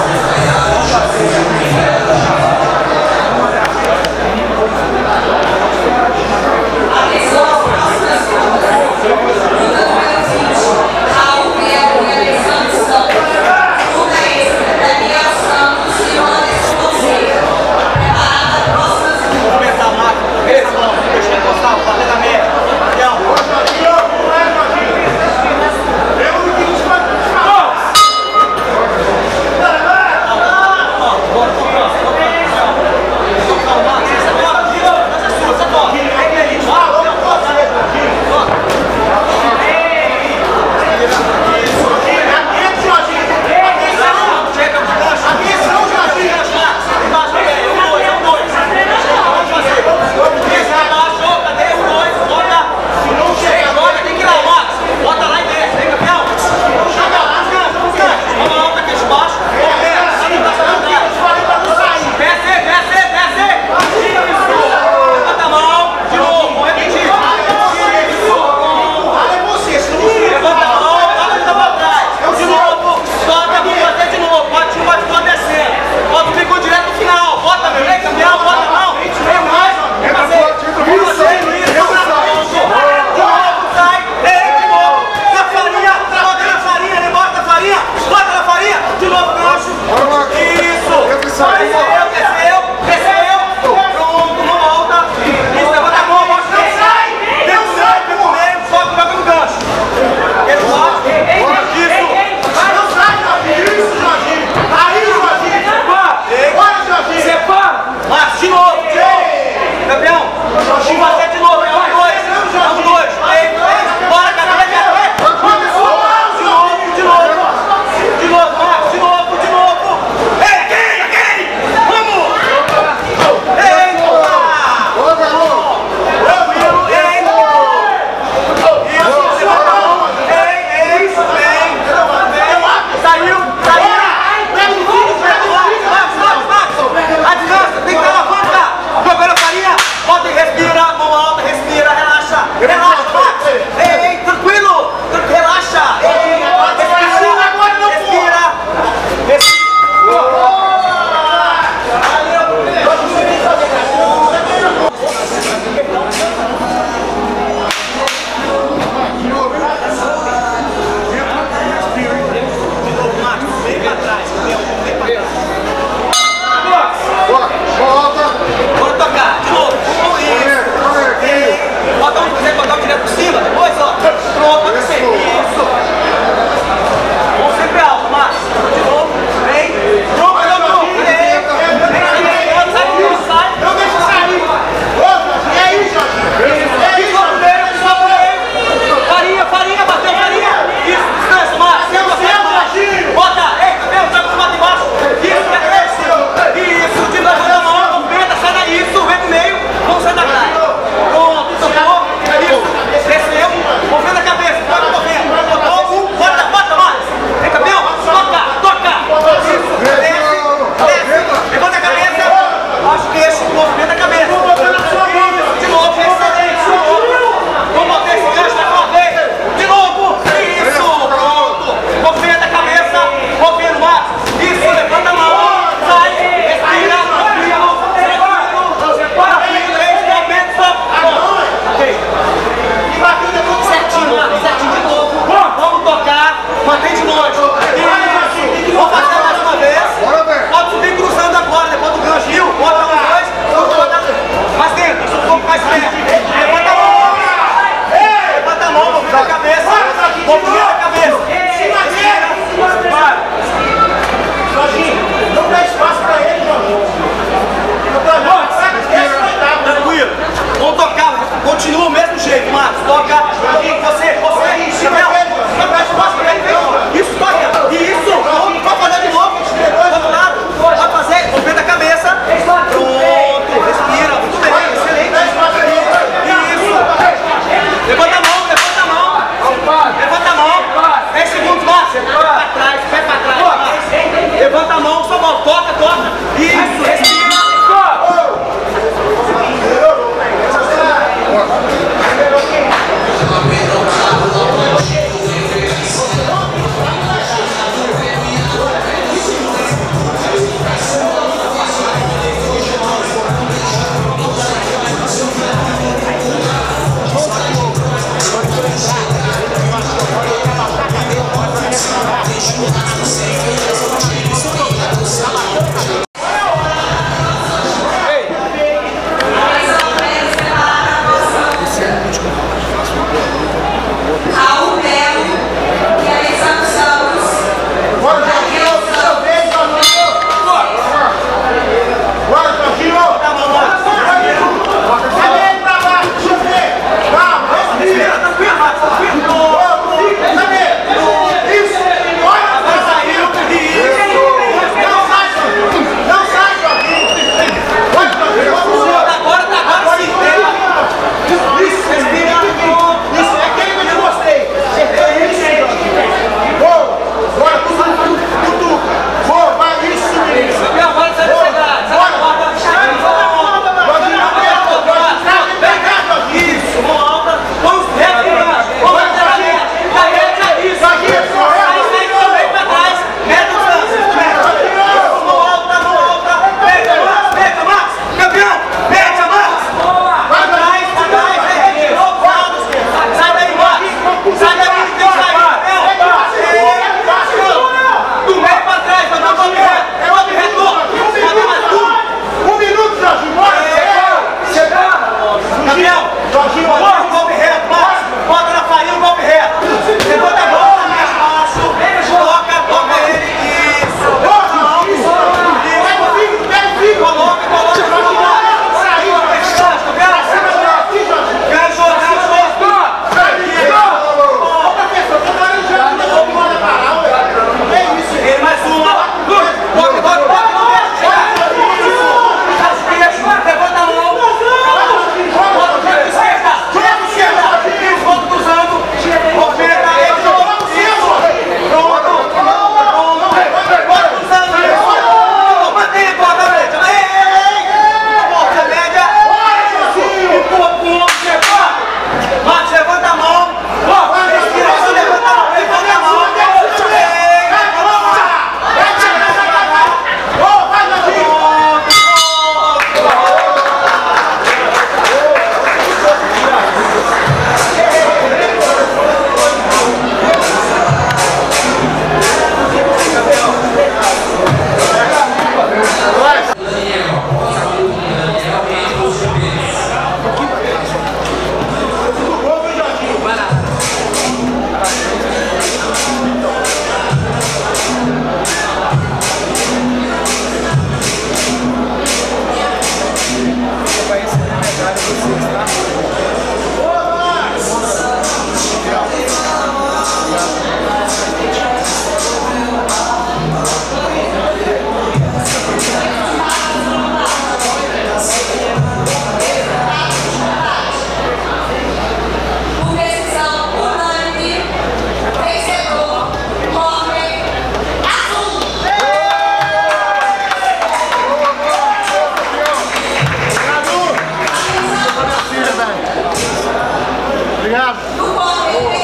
Yeah. Obrigado.